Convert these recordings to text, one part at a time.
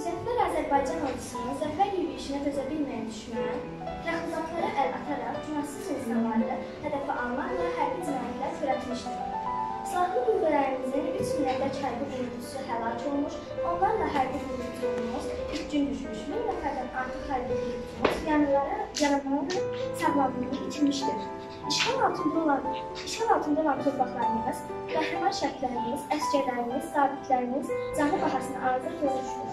Azərbaycan ordusunun zəfər yürüyüşünə dözə bilməyən düşmən, təxribatlara əl ataraq günahsız insanları hədəfə almaqla hərbi cinayətlər törətmişdir. Silahlı qüvvələrimizin 3 minədək hərbi qulluqçusu həlak olmuş, onlarla hərbi qulluqçumuz ilk gün düşmüş, min nəfərdən artıq hərbi qulluqçumuz yanılara, yaralarını sağlamlığını itirmişdir. İşğal altında olan, işğal altında olan torpaqlarımız, qəhrəman şəhidlərimiz, əsgərlərimiz, zabitlərimiz canı bahasına azad olmuşdur.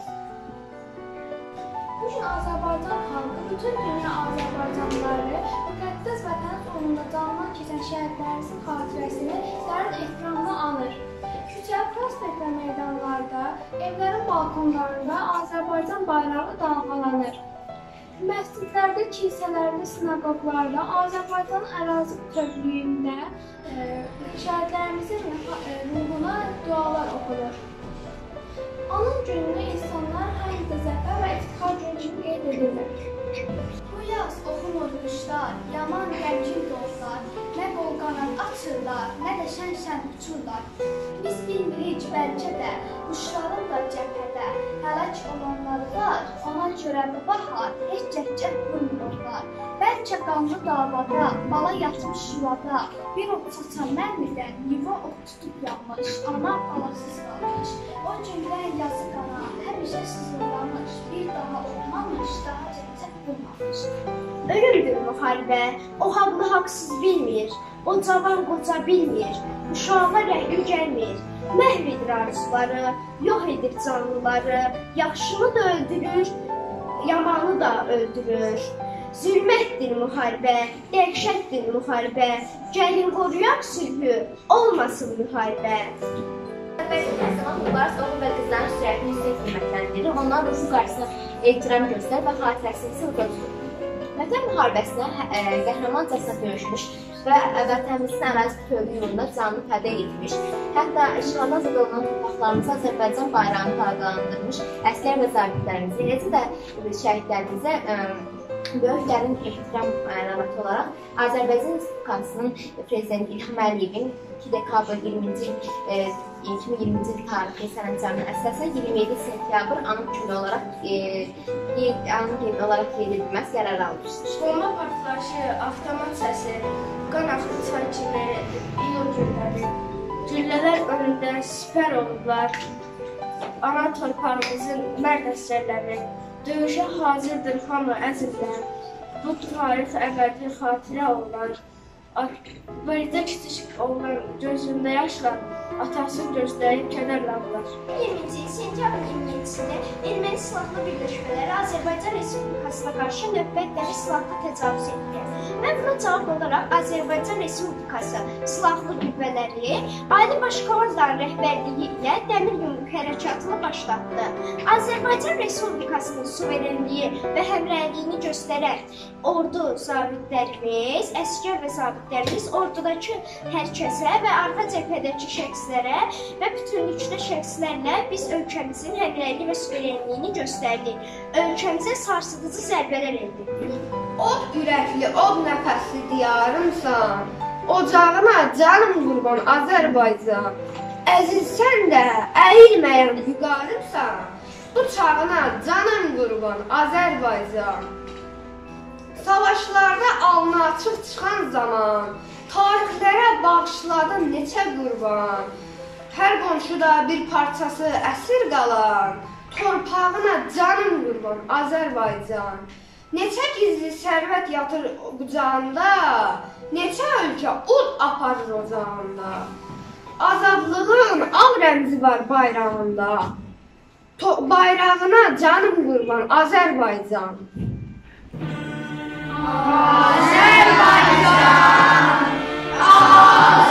Bu gün Azərbaycan xalqı bütün dünya Azərbaycanlıları müqəddəs vətən uğrunda canından keçən şəhidlərimizin xatirəsini dərin ehtiramla anır. Küçə, prospekt və meydanlarda, evlərin balkonlarında Azərbaycan bayrağı dalğalanır. Məscidlərdə, kilsələrdə, sinagoglarda, Azərbaycan ərazi bütövlüyündə e, şəhidlərimizin e, ruhuna dualar oxunur. Onun gününü insanlar həm də zəfər və iftixar günü kimi qeyd edirlər. Bu yaz oxumur qışlar, yaman qəmgin dostlar, nə qol qanad açırlar, nə də şən-şən uçurlar. Biz bilmirik bəlkə də quşların da cəbhədə həlak olanları var, ona görə bu bahar heç cəhcəh vurmurlar. Bəlkə qanlı davada, bala yatmış yuvada, bir ox çaçan mərmidən yuva ox tutub yanmış, ana balasız qalmış. O gündən yazı qana, həmişə daha olmamış, daha cəhcəh vurmamış. Ölümdür müharibə, o haqlı haqsız bilmir, o cavan qoca bilmir, uşağa rəhmi gəlmir. Məhv edir arzuları, yox edir canlıları, yaxşını da öldürür, yamanı da öldürür. Zülmətdir müharibə, dəhşətdir müharibə. Gəlin qoruyaq sülhü, olmasın müharibə. Azərbaycan Həsənan Mübarək oğul və qızların şərəfini yüksək qiymətləndirir, onların ruhu qarşısında ehtiram göstərir və xatirəsini sığda tutur. Vətən müharibəsinə hə- qəhrəmancasına döyüşmüş və vətənimizin ərazi bütövlüyü yolunda canını fəda etmiş, hətta işğaldan azad olunan torpaqlarımızı Azərbaycan bayrağını dalgalandırmış əskər və zabitlərimizə, eləcə də şəhidlərimizə ə, böyük dərin ehtiram əlaməti olaraq Azərbaycan Respublikasının prezidenti İlham Əliyevin 2 dekabr 20-ci il e, 2020-ci il tarixi sərəncamına əsasən 27 sentyabr anım günü olaraq e, qeyd- anım günü olaraq qeyd edilməsi qərar almışdır. Bomba partlayışı, avtomat səsi, qan axını kimi iyul günləri. Güllələr önündə sipər olublar. Ana torpağımızın mərd əsgərləri. Döyüşə hazırdır hamı əzizlər. Bu tarix əbədi xatirə olan. Böyükdə kiçik oğlan gözündə yaşlar, atasını gözləyib kədərlə ağlar. 20-ci il sentyabr 22-də erməni silahlı birləşmələri Azərbaycan Respublikasına qarşı növbətləri silahlı təcavüz etdi. Və buna cavab olaraq Azərbaycan Respublikası silahlı qüvvələri Ali Baş Komandanın rəhbərliyi ilə Dəmir Yumruq hərəkatını başlatdı. Azərbaycan Respublikasının suverenliyi və həmrəyliyini göstərən ordu zabitlərimiz, əsgər və zabitlərimiz ordudakı hər kəsə və arxa cəbhədəki şəxslərə və bütünlükdə şəxslərlə biz ölkəmizin həmrəylik və suverenliyini göstərdik. Ölkəmizə sarsıdıcı zərbələr endirdik. Od ürəkli, od nəfəsli diyarımsan. Ocağına canım qurban Azərbaycan. Əzizsən də əyilməyən vüqarımsan. Bıçağına canım qurban Azərbaycan. Savaşlarda alnı açıq çıxan zaman tarixlərə bağışladım neçə qurban. Hər qonşuda bir parçası əsir qalan torpağına canım qurban Azərbaycan. Neçə gizli sərvət yatır qucağında, neçə ölkə od aparır ocağında. Azadlığın ağ rəmzi var bayrağında. To bayrağına canım qurban Azərbaycan. Azərbaycan Allah.